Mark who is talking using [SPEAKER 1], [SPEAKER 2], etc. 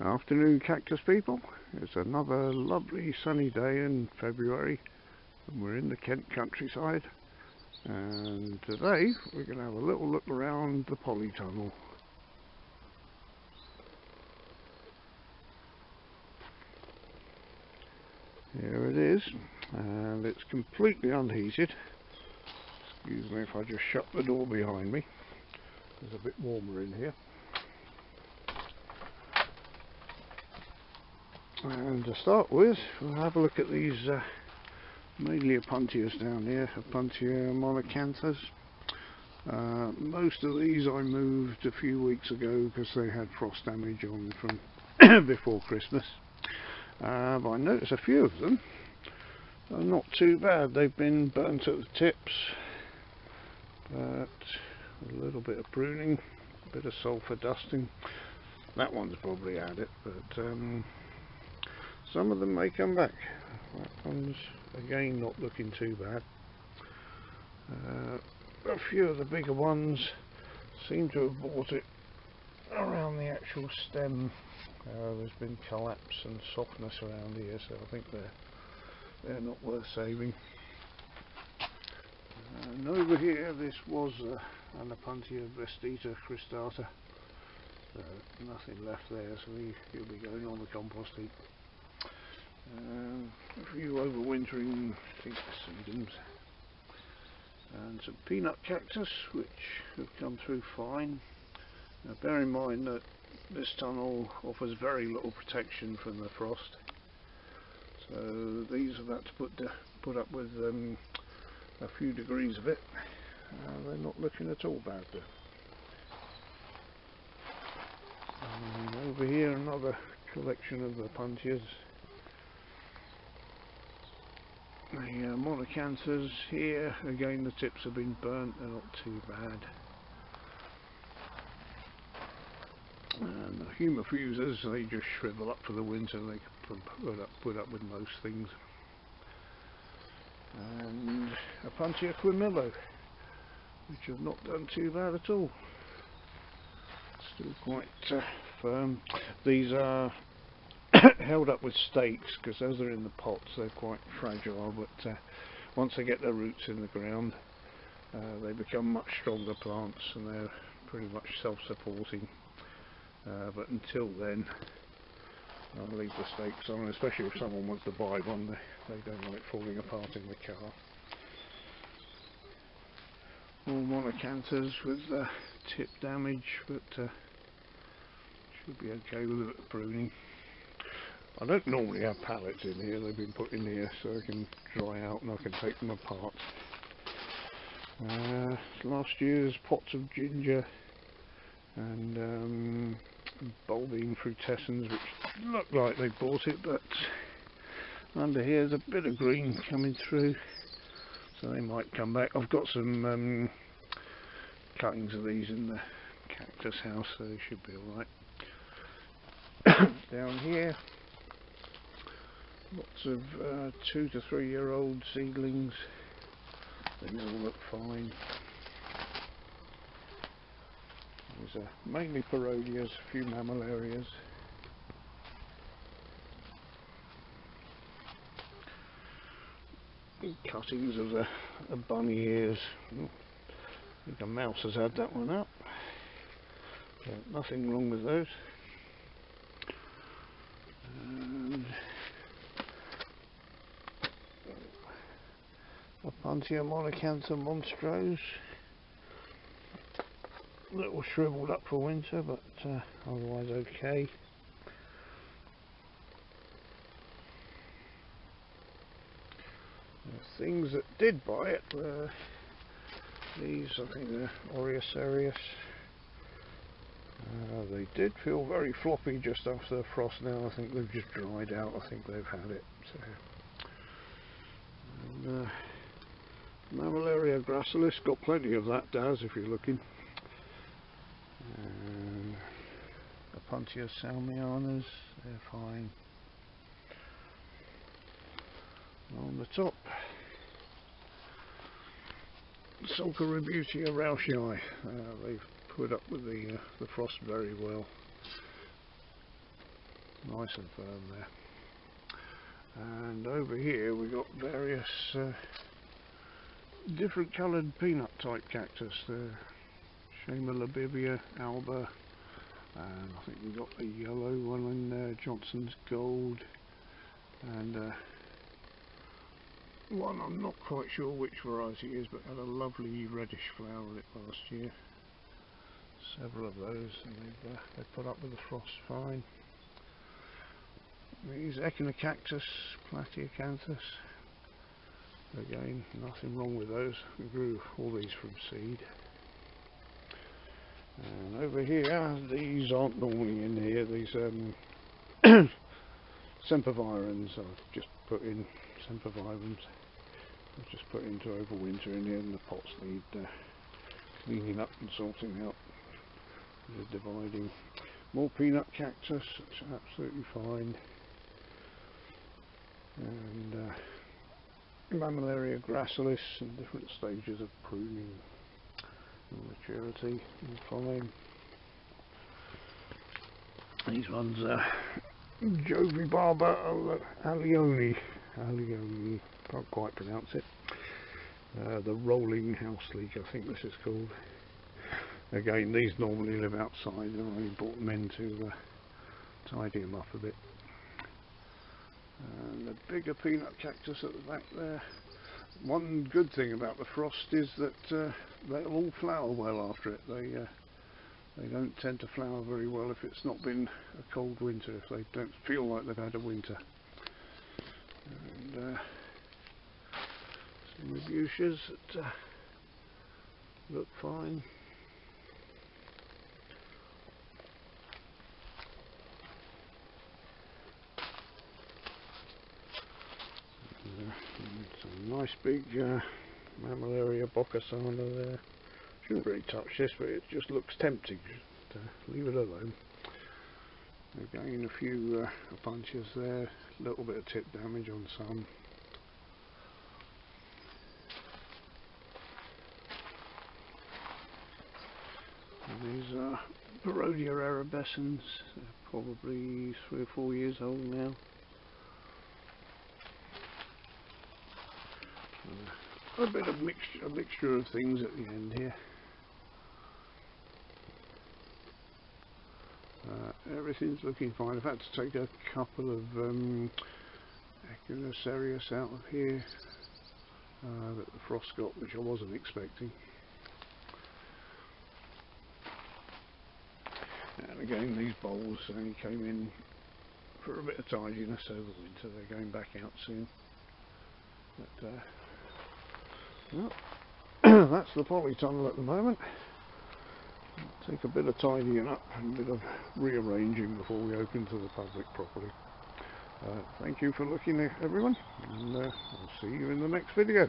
[SPEAKER 1] Afternoon cactus people, it's another lovely sunny day in February and we're in the Kent countryside and today we're going to have a little look around the polytunnel. Here it is and it's completely unheated. Excuse me if I just shut the door behind me. It's a bit warmer in here. And to start with, we'll have a look at these uh, mainly Opuntias down here, Opuntia monacanthus. Uh, most of these I moved a few weeks ago because they had frost damage on from before Christmas. Uh, but I noticed a few of them are not too bad. They've been burnt at the tips, but a little bit of pruning, a bit of sulphur dusting. That one's probably had it, but um, some of them may come back. That one's again not looking too bad. Uh, a few of the bigger ones seem to have bought it around the actual stem. Uh, there's been collapse and softness around here so I think they're they're not worth saving. Uh, and over here this was uh, an Opuntia vestita cristata. Nothing left there so he'll be going on the compost heap um, a few overwintering sedums and some peanut cactus which have come through fine. Now bear in mind that this tunnel offers very little protection from the frost so these have had to put, put up with um, a few degrees of it uh, they're not looking at all bad though. over here another collection of the punches the uh, here. Again the tips have been burnt. They're not too bad. And the humifuses they just shrivel up for the winter. They can put up, put up with most things. And a Opuntia quimilo which have not done too bad at all. Still quite uh, firm. These are held up with stakes because as they're in the pots they're quite fragile but uh, once they get their roots in the ground uh, they become much stronger plants and they're pretty much self-supporting. Uh, but until then I'll leave the stakes on especially if someone wants to buy one they, they don't like falling apart in the car. All monacanthus with uh, tip damage but uh, should be okay with a bit of pruning I don't normally have pallets in here, they've been put in here so they can dry out and I can take them apart. Uh, last year's pots of ginger and um, bulbine frutescens which look like they bought it but under here there's a bit of green coming through so they might come back. I've got some um, cuttings of these in the cactus house so they should be alright. Down here lots of uh, two to three year old seedlings. They all look fine. These are mainly parodias, a few mammillarias cuttings of the, the bunny ears. I think a mouse has had that one up. Nothing wrong with those Opuntia monacanthus monstrose. A little shriveled up for winter, but uh, otherwise okay. The things that did buy it were these, I think they're Oreocereus. Uh, they did feel very floppy just after the frost now. I think they've just dried out. I think they've had it. So. And, uh, Mammillaria gracilis, got plenty of that, Daz, if you're looking. Um, Opuntia salmianas, they're fine. On the top, rebutia rauschii. Uh, they've put up with the uh, the frost very well. Nice and firm there. And over here we've got various uh, different coloured peanut type cactus. The Chamaelobivia alba, and I think we've got the yellow one in there, Johnson's Gold, and uh, one I'm not quite sure which variety it is, but had a lovely reddish flower it last year. Several of those, and they've, uh, they put up with the frost fine. These Echinocactus platyacanthus. Again, nothing wrong with those. We grew all these from seed. And over here, these aren't normally in here. These um, sempervirens. I've just put in sempervirens. I've just put into overwinter in here, and the pots need uh, cleaning up and sorting out. They're dividing. More peanut cactus, are absolutely fine. And uh, Mammillaria gracilis in different stages of pruning and maturity and fine. These ones are Jovi Barber Allioni. Allioni, can't quite pronounce it. Uh, the rolling house leek, I think this is called. Again, these normally live outside, and I brought them in to uh, tidy them up a bit and the bigger peanut cactus at the back there. One good thing about the frost is that uh, they'll all flower well after it. They uh, they don't tend to flower very well if it's not been a cold winter if they don't feel like they've had a winter. And uh, some rebutias that uh, look fine nice big uh, Mammillaria bocasana there. Shouldn't really touch this, but it just looks tempting. Uh, leave it alone. Again, a few uh, bunches there. A little bit of tip damage on some. And these are Parodia arabescens, probably three or four years old now. A bit of mixture, a mixture of things at the end here. Uh, everything's looking fine. I've had to take a couple of um, out of here uh, that the frost got, which I wasn't expecting. And again, these bowls only came in for a bit of tidiness over winter. They're going back out soon. But, uh, that's the polytunnel at the moment. Take a bit of tidying up and a bit of rearranging before we open to the public properly. Uh, thank you for looking everyone and uh, I'll see you in the next video.